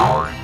Wow.